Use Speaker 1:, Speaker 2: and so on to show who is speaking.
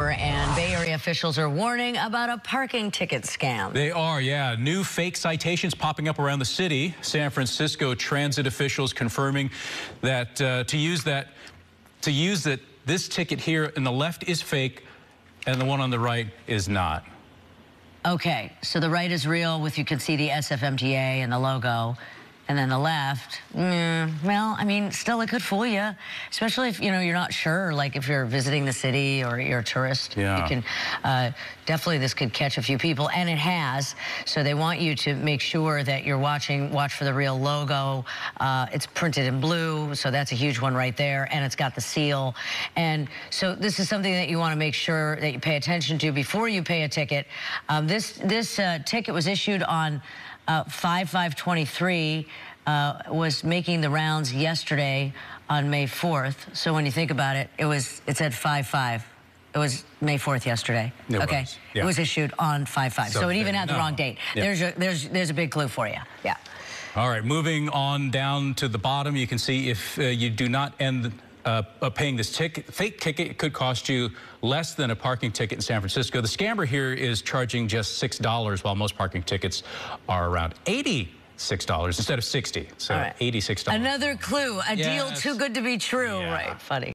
Speaker 1: And Bay Area officials are warning about a parking ticket scam.
Speaker 2: They are, yeah. New fake citations popping up around the city. San Francisco transit officials confirming that uh, to use that, to use that this ticket here in the left is fake and the one on the right is not.
Speaker 1: Okay, so the right is real with you can see the SFMTA and the logo. And then the left, mm, well, I mean, still it could fool you, especially if, you know, you're not sure, like if you're visiting the city or you're a tourist.
Speaker 2: Yeah.
Speaker 1: You can, uh, definitely this could catch a few people, and it has. So they want you to make sure that you're watching, watch for the real logo. Uh, it's printed in blue, so that's a huge one right there, and it's got the seal. And so this is something that you want to make sure that you pay attention to before you pay a ticket. Um, this, this uh, ticket was issued on uh, 5523 uh, was making the rounds yesterday on May 4th. So when you think about it, it was it said 55. It was May 4th yesterday.
Speaker 2: It
Speaker 1: okay.
Speaker 2: Was, yeah.
Speaker 1: It was issued on 5-5. So, so, it even had the
Speaker 2: no.
Speaker 1: wrong date.
Speaker 2: Yeah.
Speaker 1: There's, a, there's, there's a big clue for you. Yeah.
Speaker 2: All right, moving on down to the bottom, you can see if uh, you do not end uh, paying this ticket, fake ticket could cost you less than a parking ticket in San Francisco. The scammer here is charging just $6 while most parking tickets are around 80 $6 instead of 60 so right. $86.
Speaker 1: Another clue, a yes. deal too good to be true.
Speaker 2: Yeah.
Speaker 1: Right, funny.